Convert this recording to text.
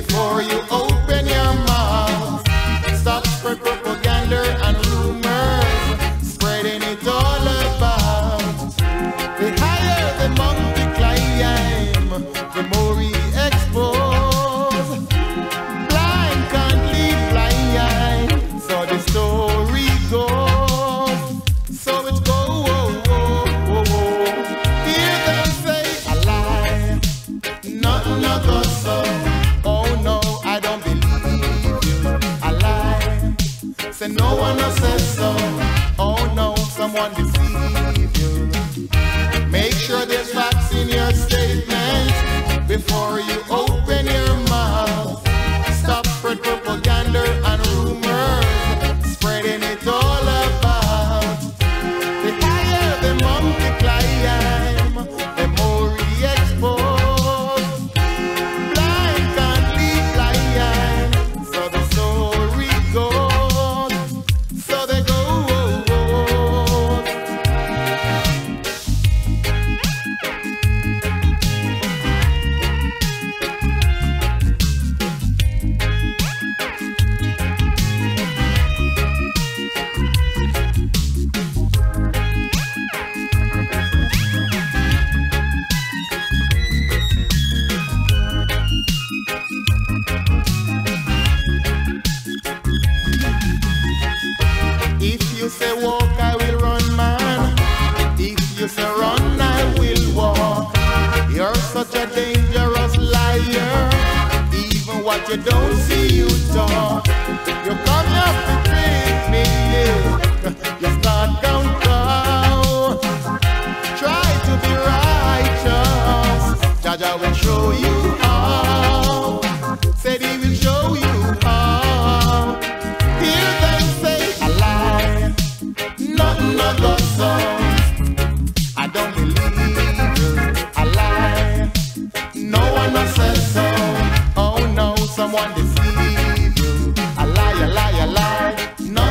before you open your mouth. Stop spread propaganda and rumors, spreading it all about. The higher the monkey climb, the more he expose. Blind can't lead blind, so the story goes. So it goes. Hear them say a lie, nothing not say else says so. Oh no, someone deceive you. Make sure there's facts in your statements you say walk, I will run, man. If you say run, I will walk. You're such a dangerous liar. Even what you don't see, you talk. You come here to trick me. You start down. Try to be righteous. Jah Jah will